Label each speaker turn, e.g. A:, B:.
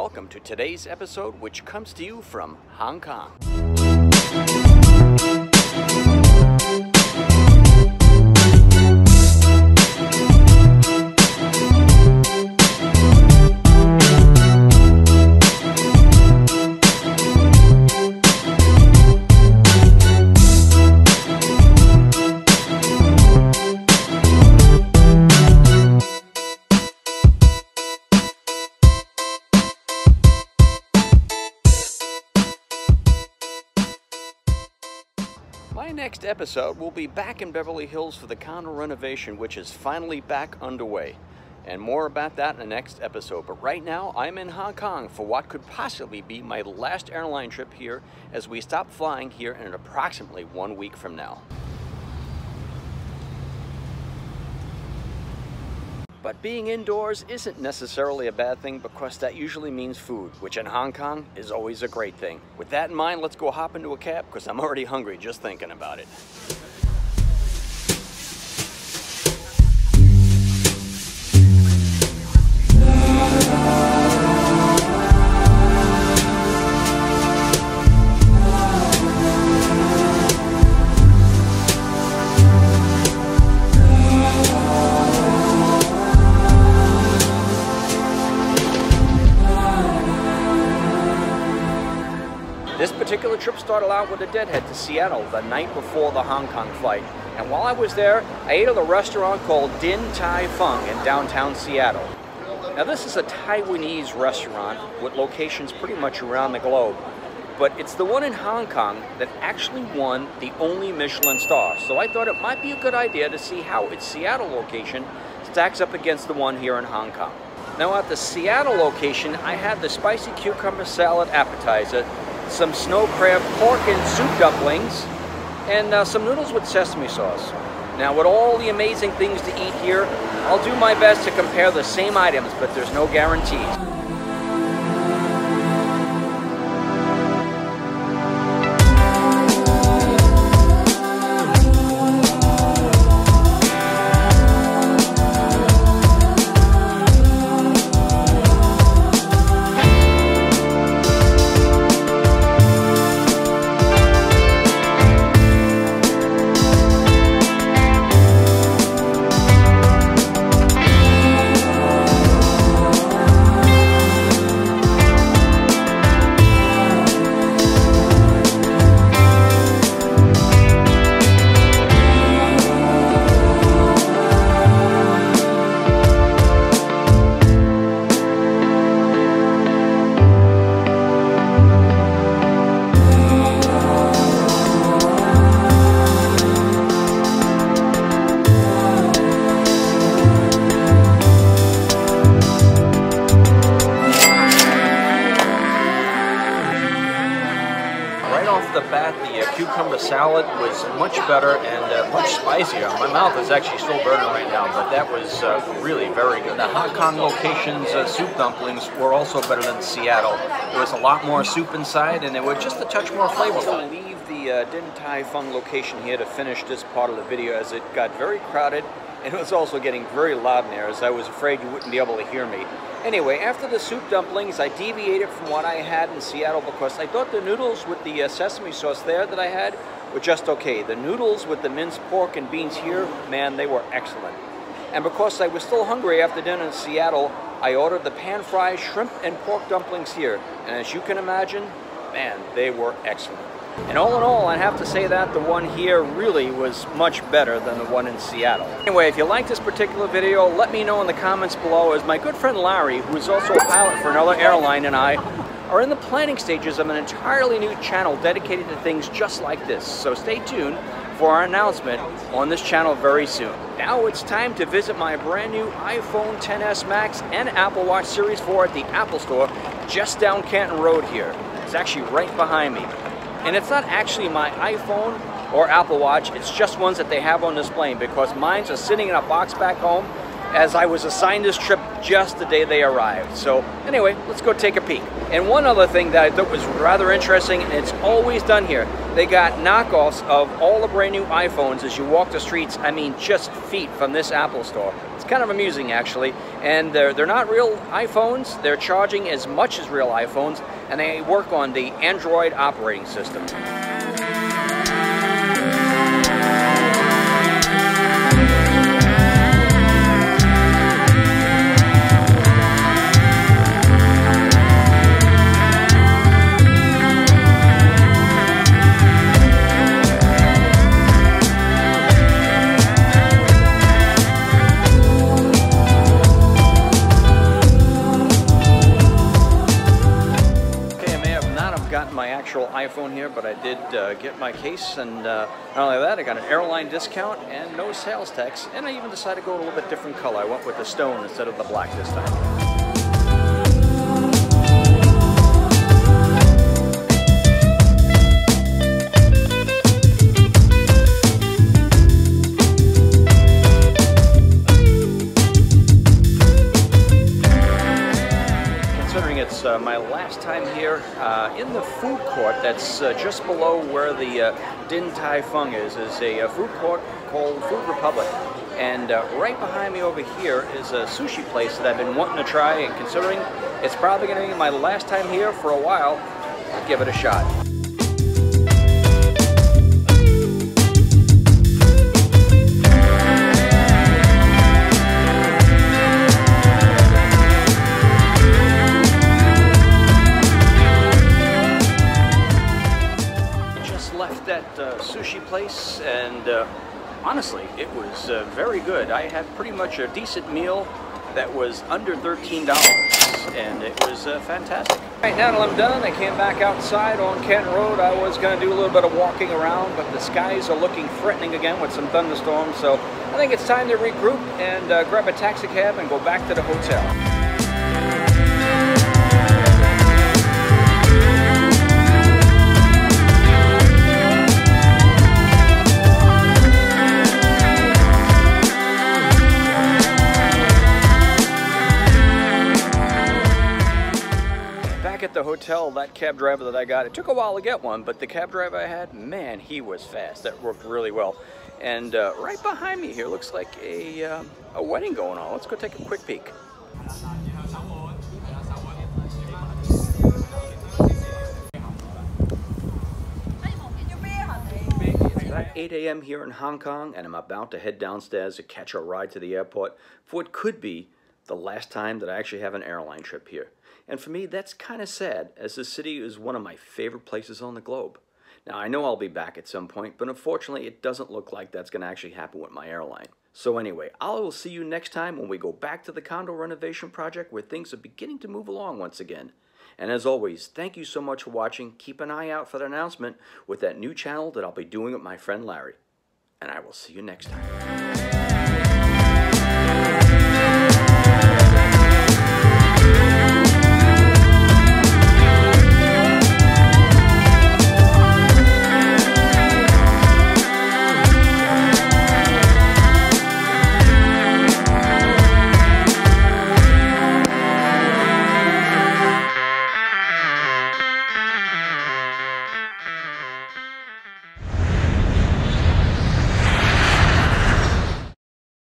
A: welcome to today's episode, which comes to you from Hong Kong. My next episode we'll be back in Beverly Hills for the condo renovation, which is finally back underway. And more about that in the next episode. But right now, I'm in Hong Kong for what could possibly be my last airline trip here as we stop flying here in approximately one week from now. But being indoors isn't necessarily a bad thing because that usually means food, which in Hong Kong is always a great thing. With that in mind, let's go hop into a cab because I'm already hungry just thinking about it. Started out with a deadhead to Seattle the night before the Hong Kong flight. And while I was there, I ate at a restaurant called Din Tai Fung in downtown Seattle. Now this is a Taiwanese restaurant with locations pretty much around the globe. But it's the one in Hong Kong that actually won the only Michelin star. So I thought it might be a good idea to see how its Seattle location stacks up against the one here in Hong Kong. Now at the Seattle location, I had the spicy cucumber salad appetizer, some snow crab pork and soup dumplings, and uh, some noodles with sesame sauce. Now with all the amazing things to eat here, I'll do my best to compare the same items, but there's no guarantees. The bat, the uh, cucumber salad was much better and uh, much spicier. My mouth is actually still burning right now, but that was uh, really very good. The Hong Kong location's uh, soup dumplings were also better than Seattle. There was a lot more soup inside, and they were just a touch more flavorful. I'll leave the uh, Din Tai Fung location here to finish this part of the video as it got very crowded and it was also getting very loud in there as I was afraid you wouldn't be able to hear me. Anyway, after the soup dumplings, I deviated from what I had in Seattle because I thought the noodles with the uh, sesame sauce there that I had were just okay. The noodles with the minced pork and beans here, man, they were excellent. And because I was still hungry after dinner in Seattle, I ordered the pan-fried shrimp and pork dumplings here. And as you can imagine, man, they were excellent. And all in all, I have to say that the one here really was much better than the one in Seattle. Anyway, if you like this particular video, let me know in the comments below as my good friend Larry, who is also a pilot for another airline, and I are in the planning stages of an entirely new channel dedicated to things just like this. So stay tuned for our announcement on this channel very soon. Now it's time to visit my brand new iPhone XS Max and Apple Watch Series 4 at the Apple Store just down Canton Road here. It's actually right behind me. And it's not actually my iPhone or Apple Watch, it's just ones that they have on display because mine's are sitting in a box back home as I was assigned this trip just the day they arrived. So anyway, let's go take a peek. And one other thing that I thought was rather interesting, and it's always done here, they got knockoffs of all the brand new iPhones as you walk the streets, I mean just feet from this Apple store. It's kind of amusing actually. And they're, they're not real iPhones, they're charging as much as real iPhones, and they work on the Android operating system. iPhone here, but I did uh, get my case, and uh, not only that, I got an airline discount and no sales tax, and I even decided to go a little bit different color. I went with the stone instead of the black this time. Uh, my last time here uh, in the food court that's uh, just below where the uh, Din Tai Fung is, is a, uh, food court called Food Republic. And uh, right behind me over here is a sushi place that I've been wanting to try and considering it's probably going to be my last time here for a while, I'll give it a shot. Sushi place, and uh, honestly, it was uh, very good. I had pretty much a decent meal that was under $13, and it was uh, fantastic. All right, now that I'm done, I came back outside on Canton Road. I was going to do a little bit of walking around, but the skies are looking threatening again with some thunderstorms, so I think it's time to regroup and uh, grab a taxi cab and go back to the hotel. Hotel, that cab driver that I got, it took a while to get one, but the cab driver I had, man, he was fast. That worked really well. And uh, right behind me here looks like a, uh, a wedding going on. Let's go take a quick peek. At 8 a.m. here in Hong Kong, and I'm about to head downstairs to catch a ride to the airport for what could be the last time that I actually have an airline trip here. And for me, that's kind of sad, as the city is one of my favorite places on the globe. Now, I know I'll be back at some point, but unfortunately, it doesn't look like that's going to actually happen with my airline. So anyway, I will see you next time when we go back to the condo renovation project where things are beginning to move along once again. And as always, thank you so much for watching. Keep an eye out for the announcement with that new channel that I'll be doing with my friend Larry. And I will see you next time.